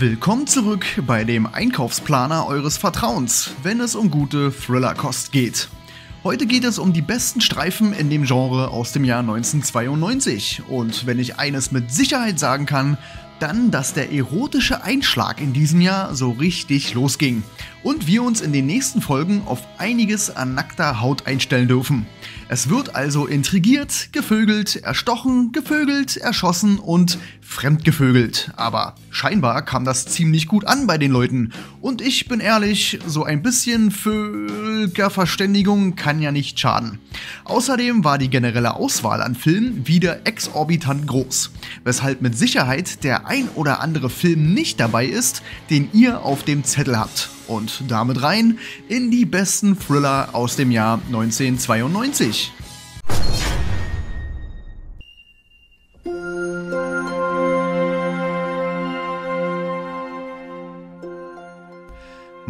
Willkommen zurück bei dem Einkaufsplaner eures Vertrauens, wenn es um gute Thrillerkost geht. Heute geht es um die besten Streifen in dem Genre aus dem Jahr 1992 und wenn ich eines mit Sicherheit sagen kann, dann, dass der erotische Einschlag in diesem Jahr so richtig losging und wir uns in den nächsten Folgen auf einiges an nackter Haut einstellen dürfen. Es wird also intrigiert, gevögelt, erstochen, gevögelt, erschossen und fremdgevögelt. Aber scheinbar kam das ziemlich gut an bei den Leuten. Und ich bin ehrlich, so ein bisschen Völkerverständigung kann ja nicht schaden. Außerdem war die generelle Auswahl an Filmen wieder exorbitant groß, weshalb mit Sicherheit der ein oder andere Film nicht dabei ist, den ihr auf dem Zettel habt und damit rein in die besten Thriller aus dem Jahr 1992.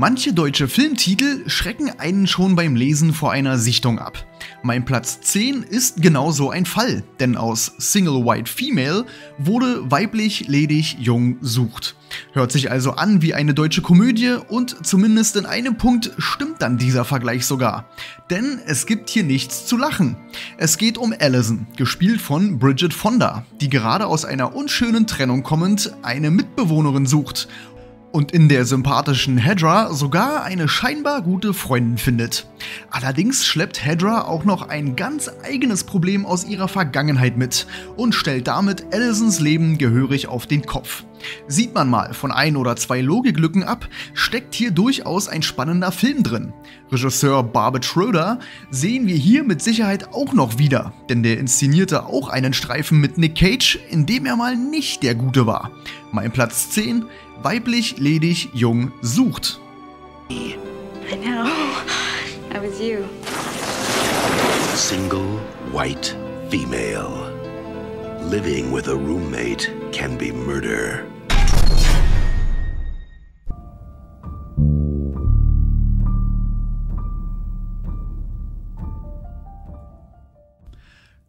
Manche deutsche Filmtitel schrecken einen schon beim Lesen vor einer Sichtung ab. Mein Platz 10 ist genauso ein Fall, denn aus Single White Female wurde weiblich, ledig, jung sucht. Hört sich also an wie eine deutsche Komödie und zumindest in einem Punkt stimmt dann dieser Vergleich sogar. Denn es gibt hier nichts zu lachen. Es geht um Allison, gespielt von Bridget Fonda, die gerade aus einer unschönen Trennung kommend eine Mitbewohnerin sucht und in der sympathischen Hedra sogar eine scheinbar gute Freundin findet. Allerdings schleppt Hedra auch noch ein ganz eigenes Problem aus ihrer Vergangenheit mit und stellt damit Allisons Leben gehörig auf den Kopf. Sieht man mal von ein oder zwei Logiklücken ab, steckt hier durchaus ein spannender Film drin. Regisseur Barbet Schroeder sehen wir hier mit Sicherheit auch noch wieder, denn der inszenierte auch einen Streifen mit Nick Cage, in dem er mal nicht der Gute war. Mein Platz 10 weiblich, ledig, jung sucht. I know. That was you. Single white female. Living with a roommate can be murder.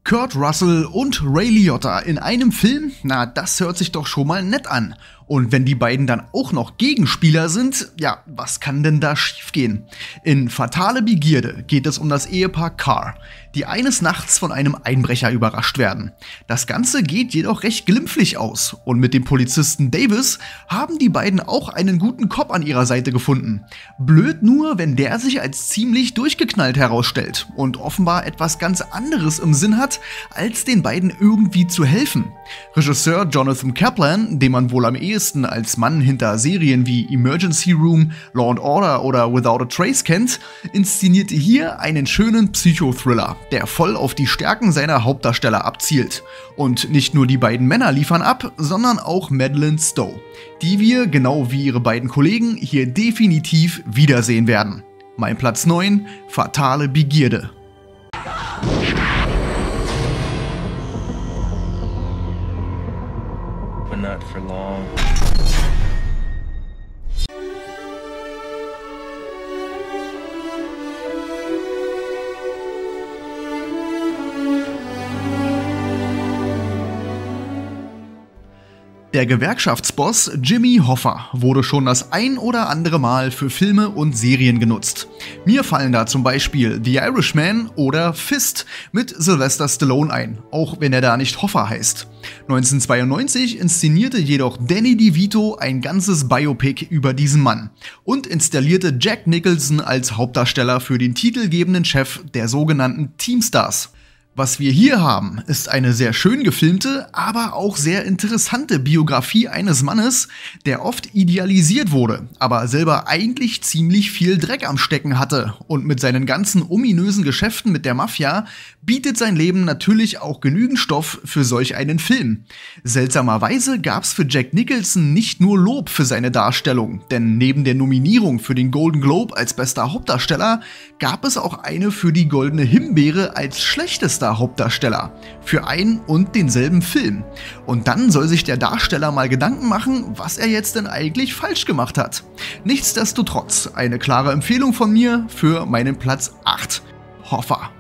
Kurt Russell und Ray Liotta in einem Film? Na, das hört sich doch schon mal nett an. Und wenn die beiden dann auch noch Gegenspieler sind, ja, was kann denn da schiefgehen? In Fatale Begierde geht es um das Ehepaar Carr, die eines Nachts von einem Einbrecher überrascht werden. Das Ganze geht jedoch recht glimpflich aus und mit dem Polizisten Davis haben die beiden auch einen guten Cop an ihrer Seite gefunden. Blöd nur, wenn der sich als ziemlich durchgeknallt herausstellt und offenbar etwas ganz anderes im Sinn hat, als den beiden irgendwie zu helfen. Regisseur Jonathan Kaplan, dem man wohl am ehesten ehesten als Mann hinter Serien wie Emergency Room, Law and Order oder Without a Trace kennt, inszenierte hier einen schönen Psychothriller, der voll auf die Stärken seiner Hauptdarsteller abzielt. Und nicht nur die beiden Männer liefern ab, sondern auch Madeleine Stowe, die wir, genau wie ihre beiden Kollegen, hier definitiv wiedersehen werden. Mein Platz 9, Fatale Begierde. Der Gewerkschaftsboss Jimmy Hoffa wurde schon das ein oder andere Mal für Filme und Serien genutzt. Mir fallen da zum Beispiel The Irishman oder Fist mit Sylvester Stallone ein, auch wenn er da nicht Hoffa heißt. 1992 inszenierte jedoch Danny DeVito ein ganzes Biopic über diesen Mann und installierte Jack Nicholson als Hauptdarsteller für den titelgebenden Chef der sogenannten Teamstars. Was wir hier haben, ist eine sehr schön gefilmte, aber auch sehr interessante Biografie eines Mannes, der oft idealisiert wurde, aber selber eigentlich ziemlich viel Dreck am Stecken hatte und mit seinen ganzen ominösen Geschäften mit der Mafia bietet sein Leben natürlich auch genügend Stoff für solch einen Film. Seltsamerweise gab's für Jack Nicholson nicht nur Lob für seine Darstellung, denn neben der Nominierung für den Golden Globe als bester Hauptdarsteller gab es auch eine für die Goldene Himbeere als schlechtester Hauptdarsteller für ein und denselben Film. Und dann soll sich der Darsteller mal Gedanken machen, was er jetzt denn eigentlich falsch gemacht hat. Nichtsdestotrotz eine klare Empfehlung von mir für meinen Platz 8. Hoffer.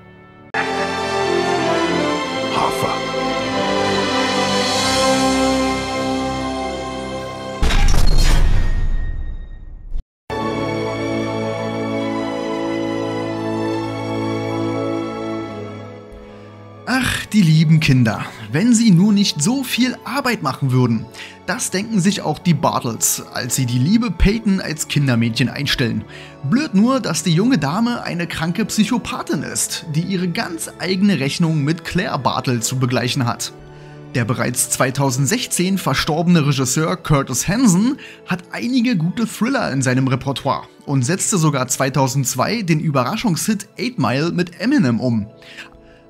Die lieben Kinder, wenn sie nur nicht so viel Arbeit machen würden. Das denken sich auch die Bartles, als sie die liebe Peyton als Kindermädchen einstellen. Blöd nur, dass die junge Dame eine kranke Psychopathin ist, die ihre ganz eigene Rechnung mit Claire Bartle zu begleichen hat. Der bereits 2016 verstorbene Regisseur Curtis Hanson hat einige gute Thriller in seinem Repertoire und setzte sogar 2002 den Überraschungshit 8 Mile mit Eminem um.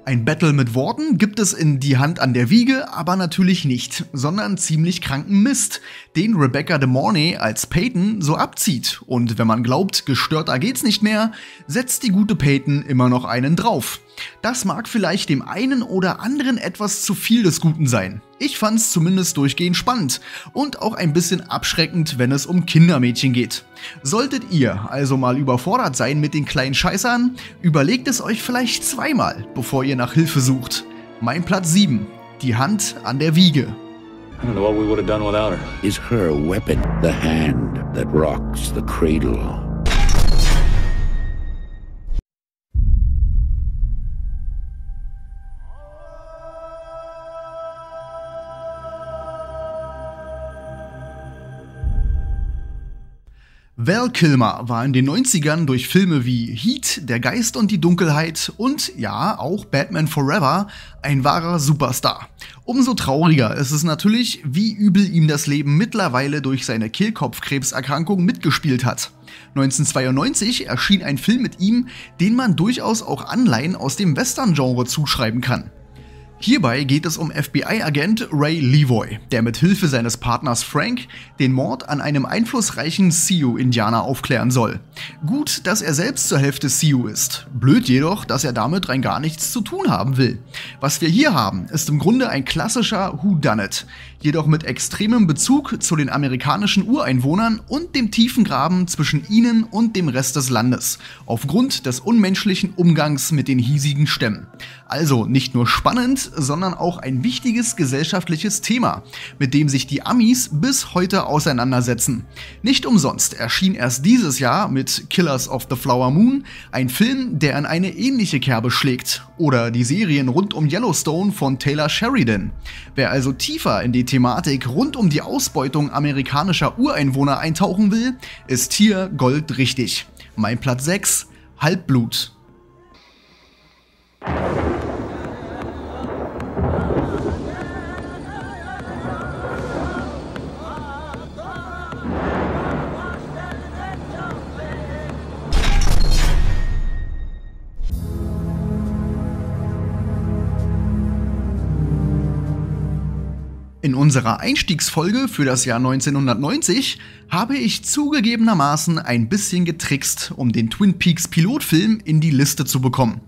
Ein Battle mit Worten gibt es in Die Hand an der Wiege aber natürlich nicht, sondern ziemlich kranken Mist, den Rebecca de Mornay als Peyton so abzieht. Und wenn man glaubt, gestörter geht's nicht mehr, setzt die gute Peyton immer noch einen drauf. Das mag vielleicht dem einen oder anderen etwas zu viel des Guten sein. Ich fand's zumindest durchgehend spannend und auch ein bisschen abschreckend, wenn es um Kindermädchen geht. Solltet ihr also mal überfordert sein mit den kleinen Scheißern, überlegt es euch vielleicht zweimal, bevor ihr nach Hilfe sucht. Mein Platz 7. Die Hand an der Wiege. I don't know what we would have done without her. Is her weapon the hand that rocks the cradle? Val Kilmer war in den 90ern durch Filme wie Heat, Der Geist und die Dunkelheit und ja, auch Batman Forever ein wahrer Superstar. Umso trauriger ist es natürlich, wie übel ihm das Leben mittlerweile durch seine Kehlkopfkrebserkrankung mitgespielt hat. 1992 erschien ein Film mit ihm, den man durchaus auch Anleihen aus dem Western-Genre zuschreiben kann. Hierbei geht es um FBI-Agent Ray Levoy, der mit Hilfe seines Partners Frank den Mord an einem einflussreichen Sioux-Indianer aufklären soll. Gut, dass er selbst zur Hälfte Sioux ist. Blöd jedoch, dass er damit rein gar nichts zu tun haben will. Was wir hier haben, ist im Grunde ein klassischer Whodunit, jedoch mit extremem Bezug zu den amerikanischen Ureinwohnern und dem tiefen Graben zwischen ihnen und dem Rest des Landes, aufgrund des unmenschlichen Umgangs mit den hiesigen Stämmen. Also nicht nur spannend, sondern auch ein wichtiges gesellschaftliches Thema, mit dem sich die Amis bis heute auseinandersetzen. Nicht umsonst erschien erst dieses Jahr mit Killers of the Flower Moon ein Film, der in eine ähnliche Kerbe schlägt, oder die Serien rund um Yellowstone von Taylor Sheridan. Wer also tiefer in die Thematik rund um die Ausbeutung amerikanischer Ureinwohner eintauchen will, ist hier goldrichtig. Mein Platz 6, Halbblut. In unserer Einstiegsfolge für das Jahr 1990 habe ich zugegebenermaßen ein bisschen getrickst, um den Twin Peaks Pilotfilm in die Liste zu bekommen.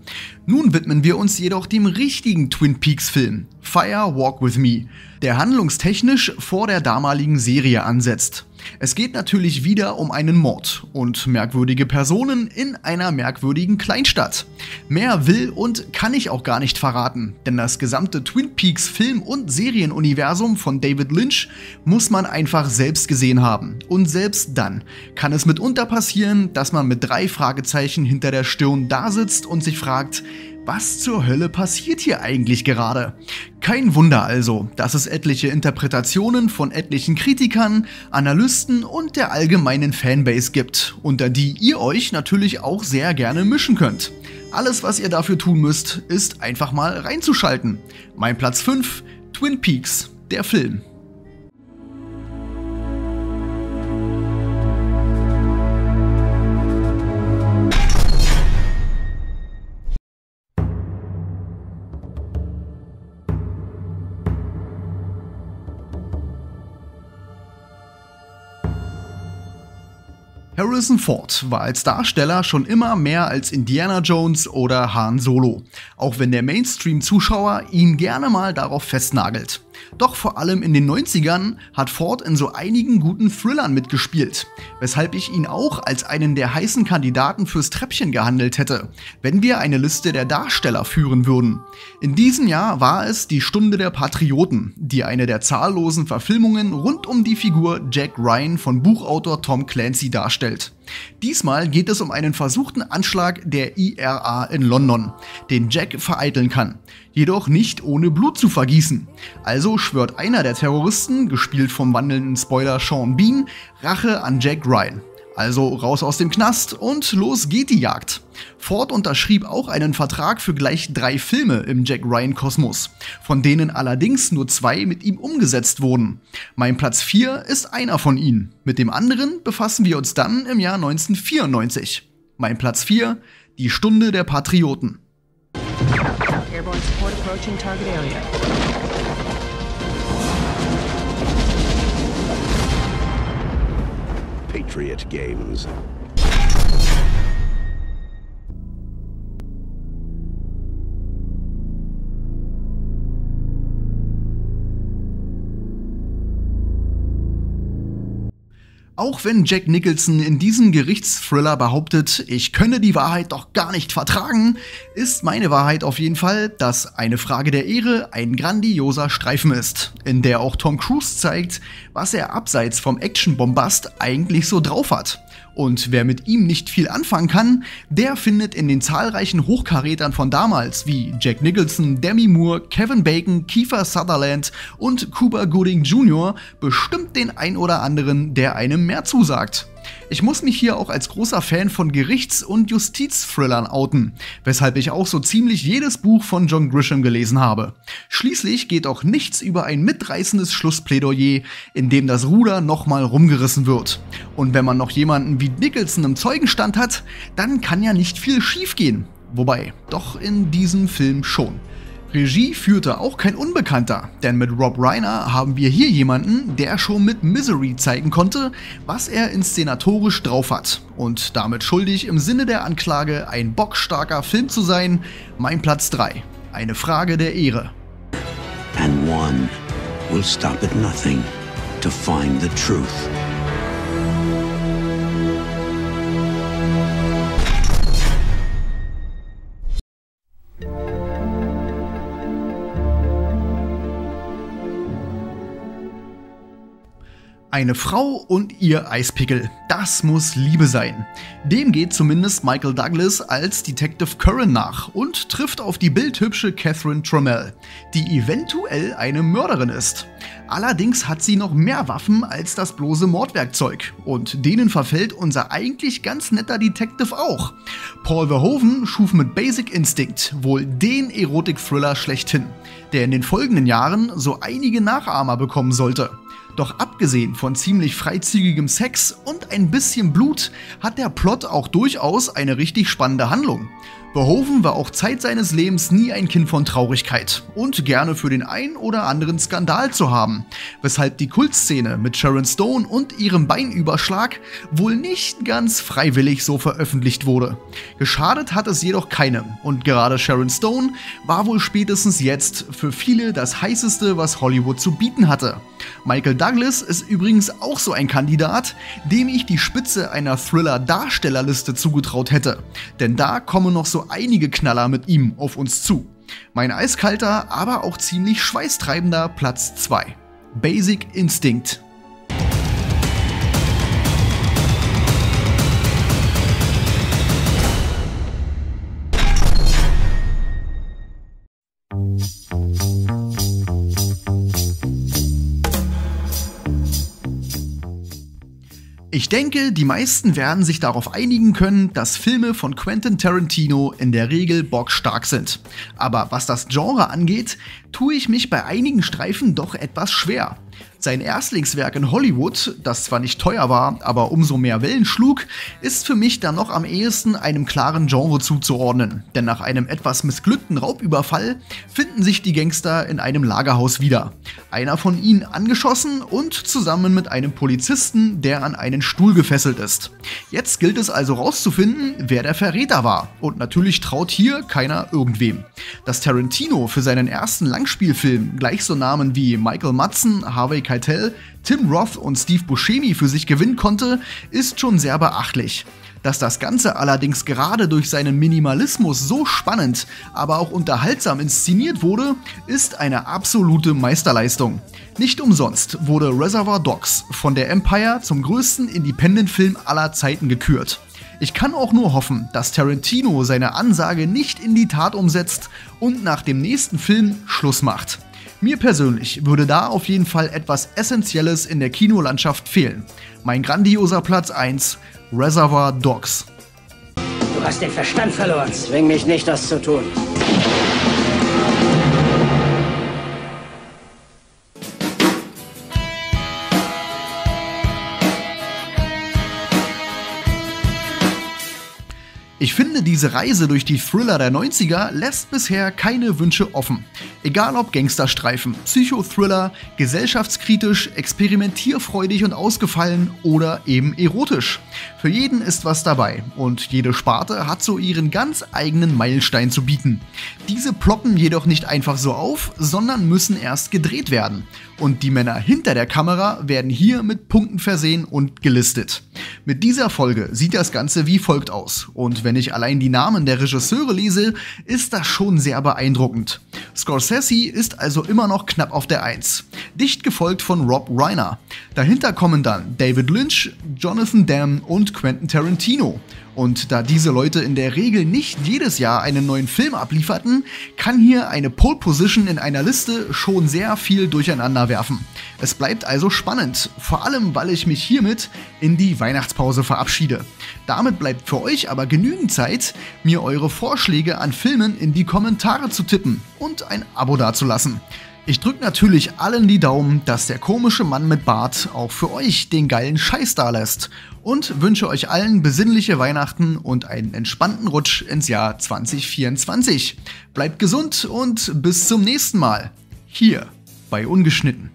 Nun widmen wir uns jedoch dem richtigen Twin Peaks Film, Fire Walk with Me, der handlungstechnisch vor der damaligen Serie ansetzt. Es geht natürlich wieder um einen Mord und merkwürdige Personen in einer merkwürdigen Kleinstadt. Mehr will und kann ich auch gar nicht verraten, denn das gesamte Twin Peaks Film- und Serienuniversum von David Lynch muss man einfach selbst gesehen haben. Und selbst dann kann es mitunter passieren, dass man mit drei Fragezeichen hinter der Stirn dasitzt und sich fragt, was zur Hölle passiert hier eigentlich gerade? Kein Wunder also, dass es etliche Interpretationen von etlichen Kritikern, Analysten und der allgemeinen Fanbase gibt, unter die ihr euch natürlich auch sehr gerne mischen könnt. Alles, was ihr dafür tun müsst, ist einfach mal reinzuschalten. Mein Platz 5, Twin Peaks, der Film. Harrison Ford war als Darsteller schon immer mehr als Indiana Jones oder Han Solo, auch wenn der Mainstream-Zuschauer ihn gerne mal darauf festnagelt. Doch vor allem in den 90ern hat Ford in so einigen guten Thrillern mitgespielt, weshalb ich ihn auch als einen der heißen Kandidaten fürs Treppchen gehandelt hätte, wenn wir eine Liste der Darsteller führen würden. In diesem Jahr war es Die Stunde der Patrioten, die eine der zahllosen Verfilmungen rund um die Figur Jack Ryan von Buchautor Tom Clancy darstellt darstellt. Diesmal geht es um einen versuchten Anschlag der IRA in London, den Jack vereiteln kann, jedoch nicht ohne Blut zu vergießen. Also schwört einer der Terroristen, gespielt vom wandelnden Spoiler Sean Bean, Rache an Jack Ryan. Also raus aus dem Knast und los geht die Jagd. Ford unterschrieb auch einen Vertrag für gleich drei Filme im Jack Ryan Kosmos, von denen allerdings nur zwei mit ihm umgesetzt wurden. Mein Platz 4 ist einer von ihnen. Mit dem anderen befassen wir uns dann im Jahr 1994. Mein Platz 4, die Stunde der Patrioten. Airborne support approaching target area. Patriot Games. Auch wenn Jack Nicholson in diesem Gerichtsthriller behauptet, ich könne die Wahrheit doch gar nicht vertragen, ist meine Wahrheit auf jeden Fall, dass eine Frage der Ehre ein grandioser Streifen ist, in der auch Tom Cruise zeigt, was er abseits vom Action-Bombast eigentlich so drauf hat. Und wer mit ihm nicht viel anfangen kann, der findet in den zahlreichen Hochkarätern von damals wie Jack Nicholson, Demi Moore, Kevin Bacon, Kiefer Sutherland und Cuba Gooding Jr. bestimmt den ein oder anderen, der einem mehr zusagt. Ich muss mich hier auch als großer Fan von Gerichts- und Justizthrillern outen, weshalb ich auch so ziemlich jedes Buch von John Grisham gelesen habe. Schließlich geht auch nichts über ein mitreißendes Schlussplädoyer, in dem das Ruder nochmal rumgerissen wird. Und wenn man noch jemanden wie Nicholson im Zeugenstand hat, dann kann ja nicht viel schiefgehen. Wobei, doch in diesem Film schon. Regie führte auch kein Unbekannter, denn mit Rob Reiner haben wir hier jemanden, der schon mit Misery zeigen konnte, was er inszenatorisch drauf hat und damit schuldig im Sinne der Anklage ein bockstarker Film zu sein, mein Platz 3. Eine Frage der Ehre. And one will stop at nothing to find the truth. Eine Frau und ihr Eispickel. Das muss Liebe sein. Dem geht zumindest Michael Douglas als Detective Curran nach und trifft auf die bildhübsche Catherine Trammell, die eventuell eine Mörderin ist. Allerdings hat sie noch mehr Waffen als das bloße Mordwerkzeug und denen verfällt unser eigentlich ganz netter Detective auch. Paul Verhoeven schuf mit Basic Instinct wohl den Erotik-Thriller schlechthin, der in den folgenden Jahren so einige Nachahmer bekommen sollte. Doch abgesehen von ziemlich freizügigem Sex und ein bisschen Blut hat der Plot auch durchaus eine richtig spannende Handlung. Verhoeven war auch Zeit seines Lebens nie ein Kind von Traurigkeit und gerne für den ein oder anderen Skandal zu haben, weshalb die Kultszene mit Sharon Stone und ihrem Beinüberschlag wohl nicht ganz freiwillig so veröffentlicht wurde. Geschadet hat es jedoch keinem und gerade Sharon Stone war wohl spätestens jetzt für viele das heißeste, was Hollywood zu bieten hatte. Michael Douglas ist übrigens auch so ein Kandidat, dem ich die Spitze einer Thriller-Darstellerliste zugetraut hätte, denn da kommen noch so einige Knaller mit ihm auf uns zu. Mein eiskalter, aber auch ziemlich schweißtreibender Platz 2. Basic Instinct. Ich denke, die meisten werden sich darauf einigen können, dass Filme von Quentin Tarantino in der Regel bockstark sind. Aber was das Genre angeht, tue ich mich bei einigen Streifen doch etwas schwer. Sein Erstlingswerk in Hollywood, das zwar nicht teuer war, aber umso mehr Wellen schlug, ist für mich dann noch am ehesten einem klaren Genre zuzuordnen. Denn nach einem etwas missglückten Raubüberfall finden sich die Gangster in einem Lagerhaus wieder. Einer von ihnen angeschossen und zusammen mit einem Polizisten, der an einen Stuhl gefesselt ist. Jetzt gilt es also rauszufinden, wer der Verräter war. Und natürlich traut hier keiner irgendwem. Dass Tarantino für seinen ersten Langspielfilm gleich so Namen wie Michael Madsen, Harvey Keitel, Tim Roth und Steve Buscemi für sich gewinnen konnte, ist schon sehr beachtlich. Dass das Ganze allerdings gerade durch seinen Minimalismus so spannend, aber auch unterhaltsam inszeniert wurde, ist eine absolute Meisterleistung. Nicht umsonst wurde Reservoir Dogs von der Empire zum größten Independent-Film aller Zeiten gekürt. Ich kann auch nur hoffen, dass Tarantino seine Ansage nicht in die Tat umsetzt und nach dem nächsten Film Schluss macht. Mir persönlich würde da auf jeden Fall etwas Essentielles in der Kinolandschaft fehlen. Mein grandioser Platz 1, Reservoir Dogs. Du hast den Verstand verloren. Zwing mich nicht, das zu tun. Ich finde, diese Reise durch die Thriller der 90er lässt bisher keine Wünsche offen. Egal ob Gangsterstreifen, Psychothriller, gesellschaftskritisch, experimentierfreudig und ausgefallen oder eben erotisch. Für jeden ist was dabei und jede Sparte hat so ihren ganz eigenen Meilenstein zu bieten. Diese ploppen jedoch nicht einfach so auf, sondern müssen erst gedreht werden. Und die Männer hinter der Kamera werden hier mit Punkten versehen und gelistet. Mit dieser Folge sieht das Ganze wie folgt aus. Und wenn ich allein die Namen der Regisseure lese, ist das schon sehr beeindruckend. Scorsese ist also immer noch knapp auf der 1. Dicht gefolgt von Rob Reiner. Dahinter kommen dann David Lynch, Jonathan Demme und Quentin Tarantino. Und da diese Leute in der Regel nicht jedes Jahr einen neuen Film ablieferten, kann hier eine Pole Position in einer Liste schon sehr viel durcheinander werfen. Es bleibt also spannend, vor allem weil ich mich hiermit in die Weihnachtspause verabschiede. Damit bleibt für euch aber genügend Zeit, mir eure Vorschläge an Filmen in die Kommentare zu tippen und ein Abo dazulassen. Ich drücke natürlich allen die Daumen, dass der komische Mann mit Bart auch für euch den geilen Scheiß da lässt und wünsche euch allen besinnliche Weihnachten und einen entspannten Rutsch ins Jahr 2024. Bleibt gesund und bis zum nächsten Mal. Hier bei Ungeschnitten.